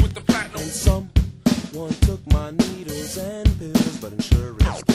with the platinum. And someone took my needles and pills, but insurance.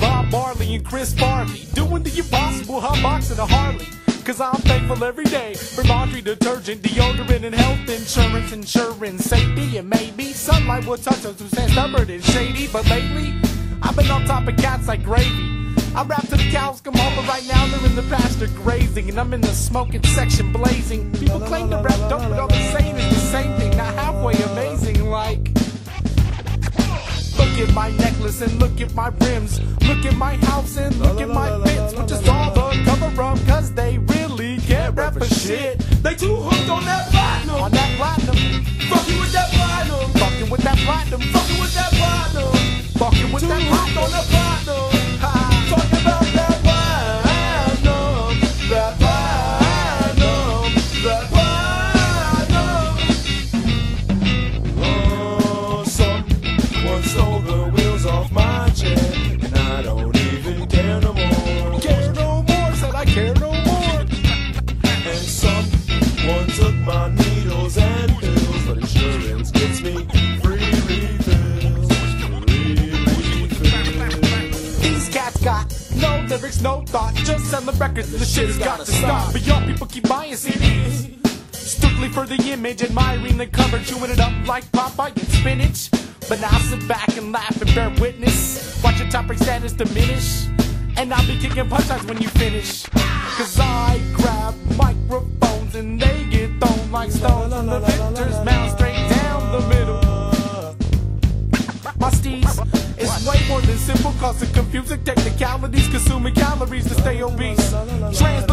Bob Marley and Chris Farley. Doing the impossible, hot boxing a Harley. Cause I'm thankful every day for laundry detergent, deodorant, and health insurance, insurance, safety, and maybe sunlight will touch us who stand stubborn and shady. But lately, I've been on top of cats like gravy. I rap to the cows come home, but right now they're in the pasture grazing, and I'm in the smoking section blazing. People claim to rap dope, but all they're saying is the same thing, not halfway amazing, and look at my rims. Look at my house and look at my bits, which is all the my needles and pills, but insurance gets me free refills. Free. These cats got no lyrics, no thought, just selling records. The shit's got to stop. But y'all people keep buying CDs. Strictly for the image, admiring the cover, chewing it up like Popeye and spinach. But now sit back and laugh and bear witness. Watch your topic status diminish. And I'll be kicking punchlines when you finish. Cause I grab microphones and they get thrown like stones the victor's mount straight down the middle. My steez is way more than simple, causing confusing technicalities, consuming calories to stay obese. Translucent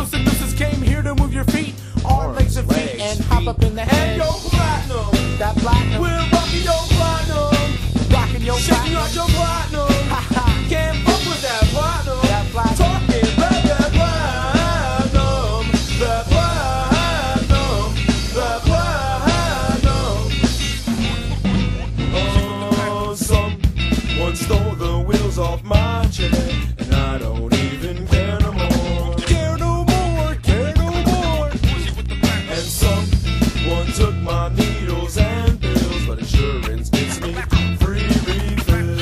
someone stole the wheels off my chair, and I don't even care no more. Care no more, care no more. And someone took my needles and pills, but insurance gets me free refill.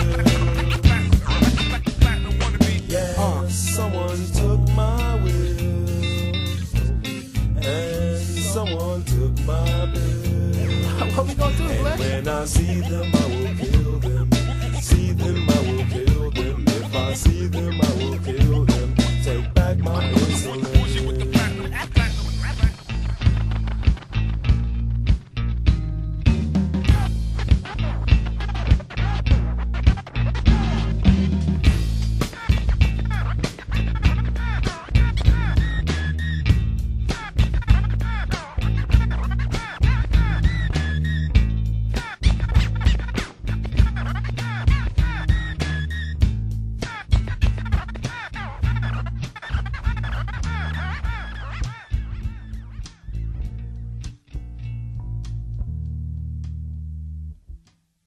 Yeah, someone took my wheels, and someone took my bills. What we gonna do, And when I see them, I will kill them. Them, I will kill them. If I